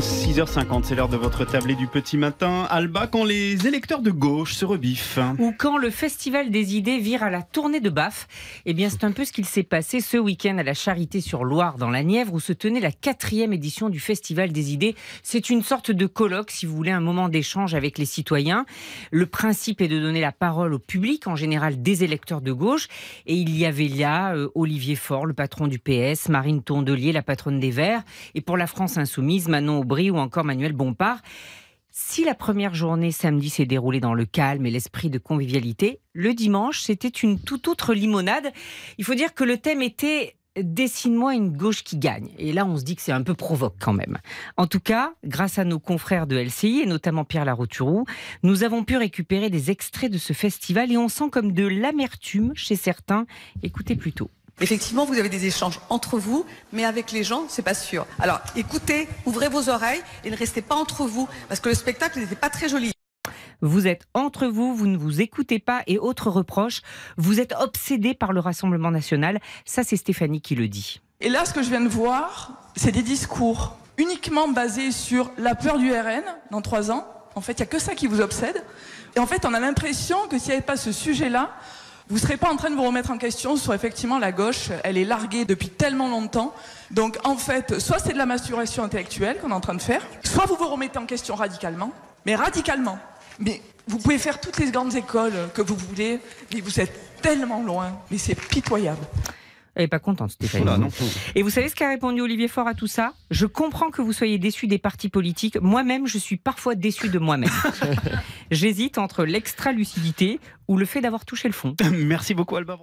6h50, c'est l'heure de votre tablée du petit matin. Alba, quand les électeurs de gauche se rebiffent. Ou quand le Festival des idées vire à la tournée de baf. Eh bien, c'est un peu ce qu'il s'est passé ce week-end à la Charité-sur-Loire, dans la Nièvre, où se tenait la quatrième édition du Festival des idées. C'est une sorte de colloque, si vous voulez, un moment d'échange avec les citoyens. Le principe est de donner la parole au public, en général des électeurs de gauche. Et il y avait là euh, Olivier Faure, le patron du PS, Marine Tondelier, la patronne des Verts, et pour la France insoumise, Manon Ou encore Manuel Bompard. Si la première journée samedi s'est déroulée dans le calme et l'esprit de convivialité, le dimanche, c'était une toute autre limonade. Il faut dire que le thème était Dessine-moi une gauche qui gagne. Et là, on se dit que c'est un peu provoque quand même. En tout cas, grâce à nos confrères de LCI et notamment Pierre Larouturou, nous avons pu récupérer des extraits de ce festival et on sent comme de l'amertume chez certains. Écoutez plutôt. Effectivement, vous avez des échanges entre vous, mais avec les gens, c'est pas sûr. Alors, écoutez, ouvrez vos oreilles et ne restez pas entre vous, parce que le spectacle n'était pas très joli. Vous êtes entre vous, vous ne vous écoutez pas et autres reproches, vous êtes obsédé par le Rassemblement national. Ça, c'est Stéphanie qui le dit. Et là, ce que je viens de voir, c'est des discours uniquement basés sur la peur du RN dans trois ans. En fait, il n'y a que ça qui vous obsède. Et en fait, on a l'impression que s'il n'y avait pas ce sujet-là, vous ne serez pas en train de vous remettre en question sur effectivement la gauche, elle est larguée depuis tellement longtemps. Donc en fait, soit c'est de la masturbation intellectuelle qu'on est en train de faire, soit vous vous remettez en question radicalement, mais radicalement. Mais vous pouvez faire toutes les grandes écoles que vous voulez, mais vous êtes tellement loin, mais c'est pitoyable. Elle n'est pas contente, Stéphanie. Non. Et vous savez ce qu'a répondu Olivier Faure à tout ça? Je comprends que vous soyez déçu des partis politiques. Moi-même, je suis parfois déçu de moi-même. J'hésite entre l'extra-lucidité ou le fait d'avoir touché le fond. Merci beaucoup, Alba.